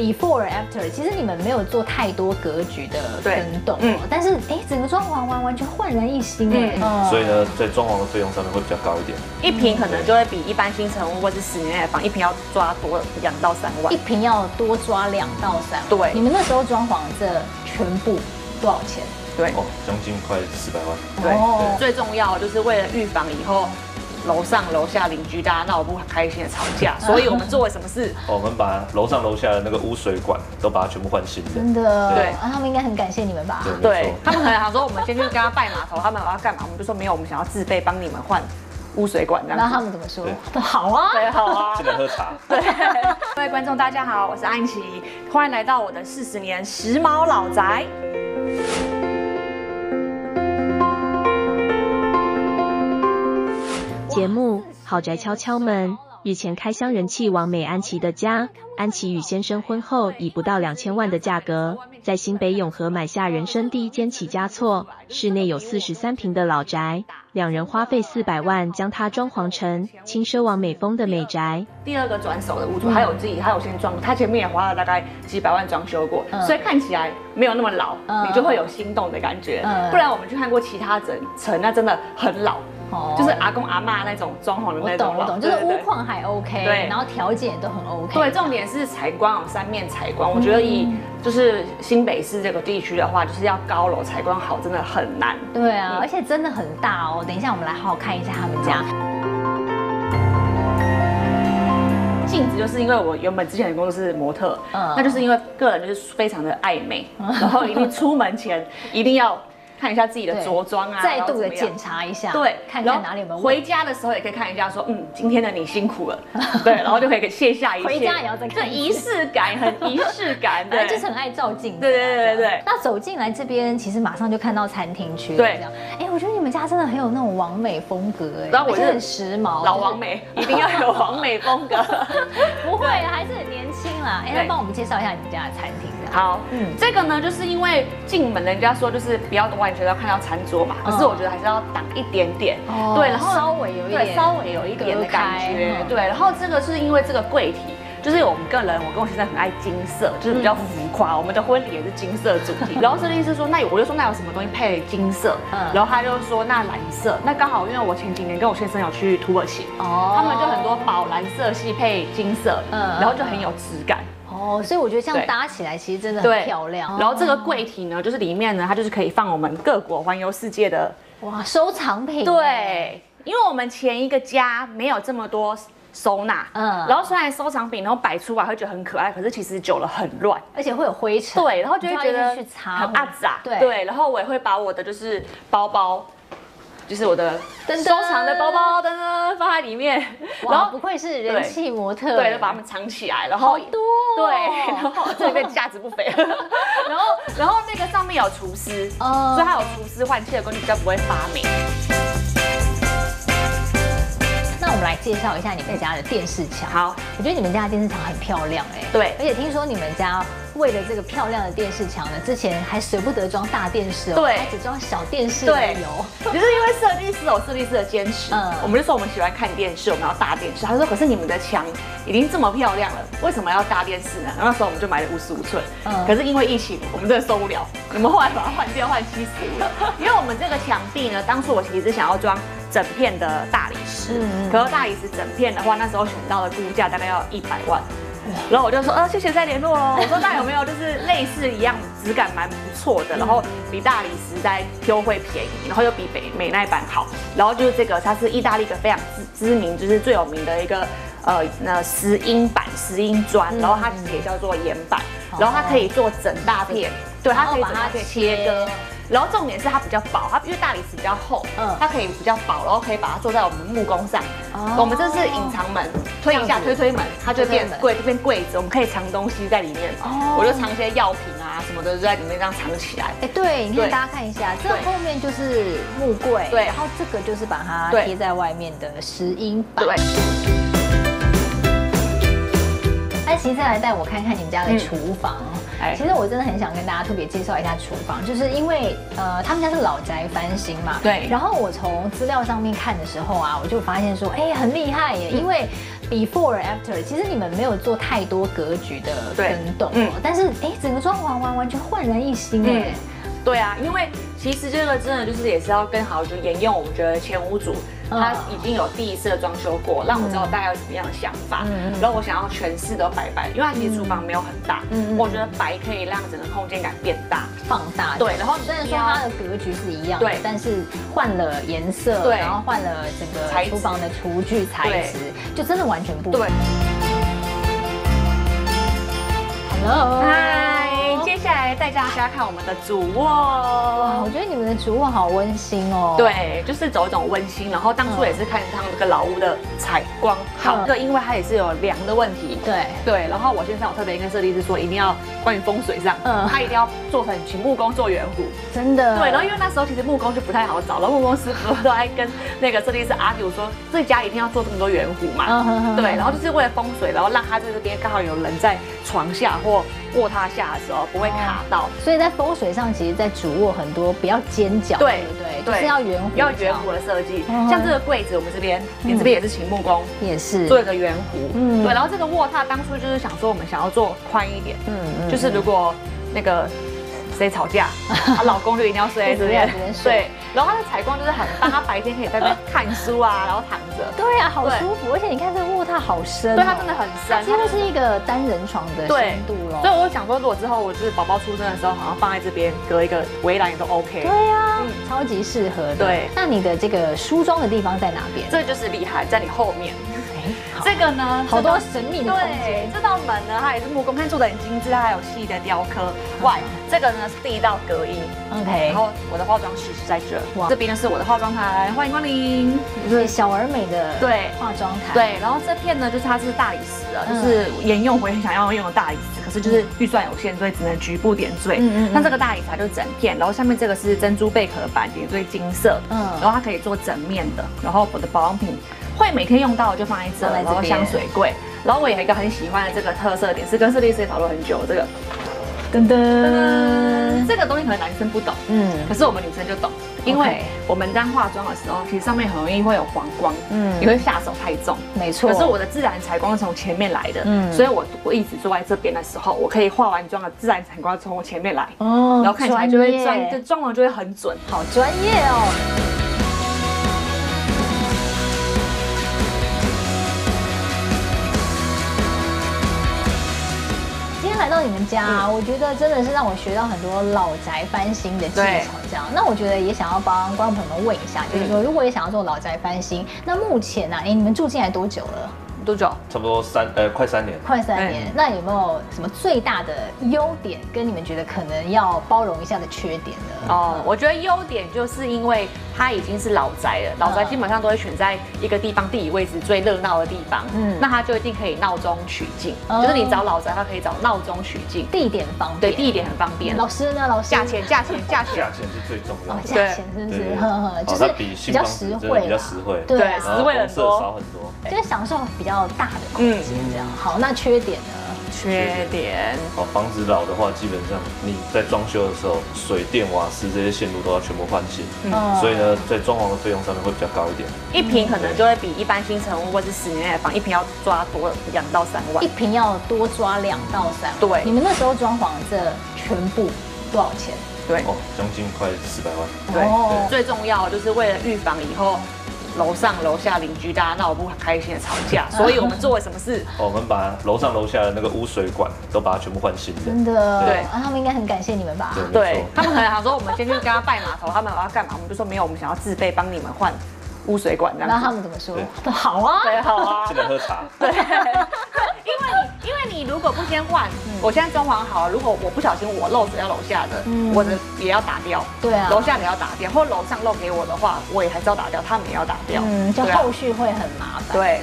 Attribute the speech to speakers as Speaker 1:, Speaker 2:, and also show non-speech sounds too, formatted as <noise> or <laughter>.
Speaker 1: before after，其实你们没有做太多格局的
Speaker 2: 对
Speaker 1: 更动哦
Speaker 2: 嗯，
Speaker 1: 但是哎，整个装潢完完全焕然一新哎，
Speaker 2: 嗯
Speaker 1: 嗯
Speaker 3: 所以呢，在装潢的费用上面会比较高一点。
Speaker 2: 一平可能就会比一般新城屋或是十年内的房一平要抓多两到三万
Speaker 1: 一。瓶要多抓两到三万。
Speaker 2: 对
Speaker 1: 你们那时候装潢这全部多少钱？
Speaker 2: 对
Speaker 3: 哦，将近快四百万。
Speaker 2: 对
Speaker 1: 哦，
Speaker 2: 最重要就是为了预防以后楼上楼下邻居大家闹不开心的吵架，所以我们做了什么事？<laughs>
Speaker 3: 哦我们把楼上楼下的那个污水管都把它全部换新的。
Speaker 1: 真的，
Speaker 2: 对
Speaker 1: 啊，他们应该很感谢你们吧？
Speaker 3: 对。
Speaker 2: 他们可能想说，我们先去跟他拜码头，他们要干嘛？我们就说没有，我们想要自备帮你们换污水管这
Speaker 1: 然后他。们怎么说好啊。
Speaker 2: 对，好啊。
Speaker 3: 进来喝茶。<laughs>
Speaker 2: 对，各位观众大家好，我是安琪，欢迎来到我的四十年时髦老宅。
Speaker 4: 节目《豪宅敲敲门》日前开箱人气王美安琪的家。安琪与先生婚后以不到两千万的价格，在新北永和买下人生第一间起家厝，室内有四十三平的老宅，两人花费四百万将它装潢成轻奢王美风的美宅。
Speaker 2: 第二个转手的屋主，还有自己，他有先装，他前面也花了大概几百万装修过，
Speaker 1: 嗯
Speaker 2: 所以看起来没有那么老，
Speaker 1: 嗯
Speaker 2: 你就会有心动的感觉。
Speaker 1: 嗯
Speaker 2: 不然我们去看过其他整层，那真的很老，
Speaker 1: 哦
Speaker 2: 就是阿公阿妈那种装潢的那种我。
Speaker 1: 懂我懂，就是屋况还 OK，
Speaker 2: 对
Speaker 1: 然后条件也都很 OK。
Speaker 2: 对，重点是采光哦，三面采光。我觉得以就是新北市这个地区的话，就是要高楼采光好，真的很难。
Speaker 1: 对啊，
Speaker 2: 嗯
Speaker 1: 而且真的很大哦。等一下我们来好好看一下他们家。
Speaker 2: 镜子就是因为我原本之前的工作是模特，
Speaker 1: 嗯
Speaker 2: 那就是因为个人就是非常的爱美，<laughs> 然后一定出门前一定要看一下自己的着装啊，
Speaker 1: 再度的检查一下，
Speaker 2: 对，
Speaker 1: 看看哪里有没有问
Speaker 2: 回。家的时候也可以看一下，说，嗯，今天的你辛苦了，<laughs> 对，然后就可以卸下一切。
Speaker 1: 回家也要再看
Speaker 2: 这仪式感，很仪式感，对，<laughs>
Speaker 1: 就是很爱照镜子啊。
Speaker 2: 对对对对对
Speaker 1: 那走进来这边，其实马上就看到餐厅区了。
Speaker 2: 对
Speaker 1: 这样，哎，我觉得你们家真的很有那种完美风格，哎，
Speaker 2: 然后我
Speaker 1: 很时髦，
Speaker 2: 老王美，一定要有王美风格。<laughs>
Speaker 1: 不会啊，还是很年轻啦。哎，那帮我们介绍一下你们家的餐厅。
Speaker 2: 好，这个呢，就是因为进门人家说就是不要完全要看到餐桌嘛，可是我觉得还是要挡一点点，
Speaker 1: 哦
Speaker 2: 对，然后
Speaker 1: 稍微有一
Speaker 2: 对
Speaker 1: 点
Speaker 2: 稍微有一点的感觉对，然后这个是因为这个柜体。就是我们个人，我跟我先生很爱金色，就是比较浮夸。我们的婚礼也是金色主题。然后设计师说，那有我就说那有什么东西配金色？
Speaker 1: 嗯
Speaker 2: 然后他就说那蓝色。那刚好因为我前几年跟我先生有去土耳其，
Speaker 1: 哦
Speaker 2: 他们就很多宝蓝色系配金色，
Speaker 1: 嗯
Speaker 2: 然后就很有质感。
Speaker 1: 哦，所以我觉得这样搭起来其实真的很，漂亮。
Speaker 2: 然后这个柜体呢，就是里面呢，它就是可以放我们各国环游世界的。
Speaker 1: 哇，收藏品。，
Speaker 2: 对，因为我们前一个家没有这么多收纳，
Speaker 1: 嗯
Speaker 2: 嗯，然后虽然收藏品然后摆出来会觉得很可爱，可是其实久了很乱。
Speaker 1: 而且会有灰尘。
Speaker 2: 对，然后就会觉得
Speaker 1: 去擦
Speaker 2: 很阿杂，
Speaker 1: 对
Speaker 2: 对，然后我也会把我的就是包包，就是我的收藏的包包噔噔放在里面，然
Speaker 1: 哇，
Speaker 2: 后
Speaker 1: 不愧是人气模特。
Speaker 2: 对，就把它们藏起来，然后
Speaker 1: 好多哦。
Speaker 2: 对，然后这里面价值不菲，<laughs> 然后然后那个上面有厨师，
Speaker 1: 哦
Speaker 2: 所以它有厨师换气的功能，比较不会发霉。
Speaker 1: 那我们来介绍一下你们家的电视墙。
Speaker 2: 好，
Speaker 1: 我觉得你们家的电视墙很漂亮哎。
Speaker 2: 对
Speaker 1: 而且听说你们家为了这个漂亮的电视墙呢，之前还舍不得装大电视哦，
Speaker 2: 对
Speaker 1: 还只装小电视而
Speaker 2: 对
Speaker 1: 已哦。
Speaker 2: 就是因为设计师有设计师的坚持，
Speaker 1: 嗯
Speaker 2: 我们就说我们喜欢看电视，我们要大电视。他说，可是你们的墙已经这么漂亮了，为什么要大电视呢？然后那时候我们就买了五十五寸，
Speaker 1: 嗯
Speaker 2: 可是因为疫情，我们真的受不了，我们后来把它换掉，换七十五。<laughs> 因为我们这个墙壁呢，当初我其实想要装整片的大理石，
Speaker 1: 嗯嗯
Speaker 2: 可是大理石整片的话，那时候选到的估价大概要一百万。然后我就说，呃，谢谢再联络喽。我说那有没有就是类似一样，质感蛮不错的，然后比大理石在优惠便宜，然后又比美美耐版好。然后就是这个，它是意大利一个非常知知名，就是最有名的一个呃那石英板、石英砖，然后它也叫做岩板，然后它可以做整大片，对，它可以把它切割。然后重点是它比较薄，它因为大理石比较厚，
Speaker 1: 嗯。
Speaker 2: 它可以比较薄，然后可以把它做在我们木工上。
Speaker 1: 哦。
Speaker 2: 我们这是隐藏门，推一下推推门，它就变柜就变柜子，我们可以藏东西在里面。
Speaker 1: 哦。
Speaker 2: 我就藏一些药品啊什么的，就在里面这样藏起来。
Speaker 1: 哎，对，你看
Speaker 2: 对。
Speaker 1: 大家看一下，这
Speaker 2: 对。
Speaker 1: 后面就是木柜，
Speaker 2: 对。
Speaker 1: 然后这个就是把它
Speaker 2: 对。
Speaker 1: 贴在外面的石英板。
Speaker 2: 对，
Speaker 1: 那其实再来带我看看你们家的厨房。
Speaker 2: 哎。
Speaker 1: 其实我真的很想跟大家特别介绍一下厨房，就是因为呃他们家是老宅翻新嘛，
Speaker 2: 对。
Speaker 1: 然后我从资料上面看的时候啊，我就发现说，哎，很厉害耶，因为 before after，其实你们没有做太多格局的
Speaker 2: 对。嗯，
Speaker 1: 但是哎，整个装潢完完全焕然一新哎。
Speaker 2: 对啊，因为其实这个真的就是也是要更好，就沿用我们觉得前屋主
Speaker 1: 嗯
Speaker 2: 他已经有第一次的装修过，让我知道大概有什么样的想法，
Speaker 1: 嗯嗯
Speaker 2: 然后我想要全室都白白，因为它其实厨房没有很大，
Speaker 1: 嗯嗯
Speaker 2: 我觉得白可以让整个空间感变大。
Speaker 1: 放大
Speaker 2: 对然后
Speaker 1: 虽然说它的格局是一样，
Speaker 2: 对
Speaker 1: 但是换了颜色，
Speaker 2: 对
Speaker 1: 然后换了整个厨房的厨具材质，就真的完全不一
Speaker 2: 对
Speaker 1: 样。Hello，
Speaker 2: 嗨，接下来带大家看我们的主卧。
Speaker 1: 哇，我觉得你们的主卧好温馨哦。，
Speaker 2: 对，就是走一种温馨，然后当初也是看上这个老屋的采光好，
Speaker 1: 嗯
Speaker 2: 这个因为它也是有梁的问题，
Speaker 1: 对，
Speaker 2: 对，然后我先生有特别跟设计师说，一定要关于风水上，
Speaker 1: 嗯。
Speaker 2: 嗯，他一定要做成请木工做圆弧，
Speaker 1: 真的。
Speaker 2: 对，然后因为那时候其实木工就不太好找，然后木工师傅都在跟那个设计师 argue 说，这家一定要做这么多圆弧嘛，
Speaker 1: 嗯
Speaker 2: 对，然后就是为了风水，然后让他在这边刚好有人在床下或卧榻下的时候不会卡到，
Speaker 1: 所以在风水上，其实，在主卧很多不要尖角，
Speaker 2: 对
Speaker 1: 对对？就是要圆弧，
Speaker 2: 要圆弧的设计，
Speaker 1: 嗯
Speaker 2: 像这个柜子，我们这边，你这边也是请木工。
Speaker 1: 也是。
Speaker 2: 做一个圆弧，
Speaker 1: 嗯。
Speaker 2: 嗯，对，然后这个卧榻当初就是想说我们想要做宽一点，
Speaker 1: 嗯嗯
Speaker 2: 就是如果那个谁吵架，她 <laughs> 老公就一定要睡在这边。<laughs> 对，然后它的采光就是很棒，它白天可以在那边看书啊，然后躺着，
Speaker 1: 对啊，好舒服，而且你看这个卧榻好深哦，
Speaker 2: 对，它真的很深，
Speaker 1: 几乎是一个单人床的深度喽。
Speaker 2: 所以我就想说，如果之后我就是宝宝出生的时候，好像放在这边隔一个围栏也都 OK。
Speaker 1: 对呀
Speaker 2: 嗯，
Speaker 1: 超级适合的。
Speaker 2: 对
Speaker 1: 那你的这个梳妆的地方在哪边？
Speaker 2: 这就是厉害，在你后面。这个呢，
Speaker 1: 好多神秘的空
Speaker 2: 对
Speaker 1: 间，。
Speaker 2: 这道门呢，它也是木工，看做的很精致，它还有细的雕刻。外，这个呢是第一道隔音
Speaker 1: ，OK，
Speaker 2: 然后我的化妆室是在这，
Speaker 1: 哇。
Speaker 2: 这边呢是我的化妆台，欢迎光临。
Speaker 1: 是小而美的
Speaker 2: 对。
Speaker 1: 化妆台。
Speaker 2: 对，然后这片呢就是它是大理石啊，
Speaker 1: 嗯。
Speaker 2: 就是沿用回很想要用的大理石，可是就是预算有限，所以只能局部点缀。
Speaker 1: 嗯嗯嗯。
Speaker 2: 那这个大理石它就是整片，然后下面这个是珍珠贝壳板点缀金色，
Speaker 1: 嗯
Speaker 2: 嗯，然后它可以做整面的，然后我的保养品会每天用到的就放在这，然后香水柜，然后我有一个很喜欢的这个特色点是跟设计师也讨论很久，这个
Speaker 1: 噔噔，
Speaker 2: 这个东西可能男生不懂，
Speaker 1: 嗯。
Speaker 2: 可是我们女生就懂，因为我们在化妆的时候，其实上面很容易会有黄光，
Speaker 1: 嗯。
Speaker 2: 嗯，你会下手太重。
Speaker 1: 没错。
Speaker 2: 可是我的自然采光是从前面来的，
Speaker 1: 嗯。
Speaker 2: 嗯，所以我我一直坐在这边的时候，我可以化完妆的自然采光从我前面来，
Speaker 1: 哦
Speaker 2: 然后看起来就会
Speaker 1: 专
Speaker 2: 妆，妆容就会很准。
Speaker 1: 好专业哦。来到你们家，我觉得真的是让我学到很多老宅翻新的技巧。这样，那我觉得也想要帮观众朋友们问一下，就是说，如果也想要做老宅翻新，那目前呢、哎，你们住进来多久了？
Speaker 2: 多久？
Speaker 3: 差不多三呃快三年。
Speaker 1: 快三年。那有没有什么最大的优点，跟你们觉得可能要包容一下的缺点呢？
Speaker 2: 哦，我觉得优点就是因为它已经是老宅了，老宅基本上都会选在一个地方地理位置最热闹的地方，
Speaker 1: 嗯
Speaker 2: 嗯，那它就一定可以闹中取静，
Speaker 1: 哦
Speaker 2: 就是你找老宅，它可以找闹中取静，
Speaker 1: 地点方便对，
Speaker 2: 地点很方便，
Speaker 1: 老师呢？老师
Speaker 2: 价钱价钱价钱，
Speaker 3: 价钱是最重要
Speaker 1: 哦，
Speaker 3: 的。
Speaker 1: 价钱是不是？呵呵，
Speaker 3: 哦
Speaker 1: 就是
Speaker 3: 比
Speaker 1: 较
Speaker 3: 实惠比较
Speaker 1: 实惠对
Speaker 2: 实惠
Speaker 3: 然后公社
Speaker 2: 很多
Speaker 3: 少很多。
Speaker 1: 就是享受比较大的空间这样。好，那缺点呢？
Speaker 2: 缺点。
Speaker 3: 哦，房子老的话，基本上你在装修的时候，水电瓦斯这些线路都要全部换新，
Speaker 1: 嗯
Speaker 3: 所以呢，在装潢的费用上面会比较高一点。
Speaker 2: 一平可能就会比一般新城屋或是十年内的房一平要抓多两到三万
Speaker 1: 一。平要多抓两到三万。
Speaker 2: 对
Speaker 1: 你们那时候装潢这全部多少钱？
Speaker 2: 对
Speaker 3: 哦，将近快四百万。
Speaker 2: 对
Speaker 1: 哦，
Speaker 2: 最重要就是为了预防以后楼上楼下邻居大家闹不开心的吵架，所以我们做了什么事？<laughs>
Speaker 3: 哦我们把楼上楼下的那个污水管都把它全部换新的。
Speaker 1: 真的，
Speaker 2: 对
Speaker 1: 啊，他们应该很感谢你们吧？
Speaker 3: 对。
Speaker 2: 他们可能想说我们先去跟他拜码头，他们要干嘛？我们就说没有，我们想要自备帮你们换污水管这
Speaker 1: 样。那他。们怎么说 <laughs> 好啊，
Speaker 2: 对，好啊。
Speaker 3: 记得喝茶。
Speaker 2: 对，果不先换，我现在装潢好了，如果我不小心我漏水要楼下的，
Speaker 1: 嗯
Speaker 2: 我的也要打掉。
Speaker 1: 对啊
Speaker 2: 楼下也要打掉，或楼上漏给我的话，我也还是要打掉，他们也要打掉。
Speaker 1: 嗯，就后续会很麻烦。
Speaker 2: 对